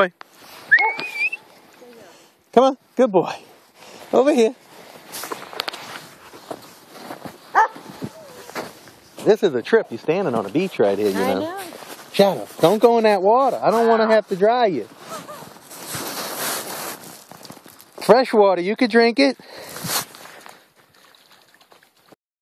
boy. Come on, good boy. Over here. This is a trip. You're standing on a beach right here, you know. know. Shadow, don't go in that water. I don't want to have to dry you. Fresh water, you could drink it.